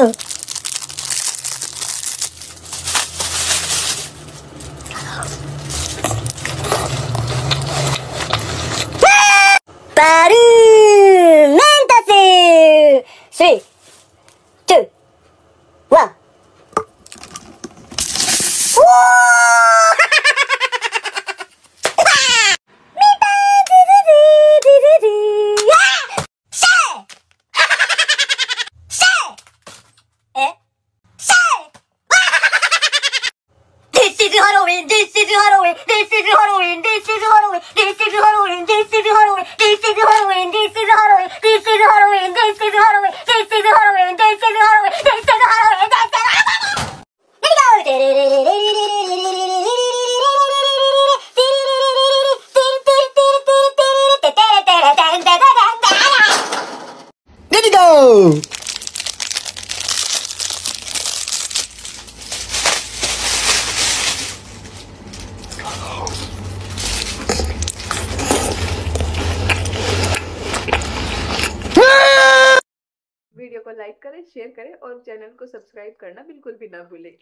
うん。is Halloween, this is Halloween, this is Halloween, this is Halloween, this is Halloween, this is Halloween, this is Halloween, this is Halloween, this is Halloween, this is Halloween, this is Halloween, this is Halloween, this is Halloween, this is Halloween. Here we go. There we go! Video को like करें, share करें और channel को subscribe करना बिल्कुल भी ना भूलें।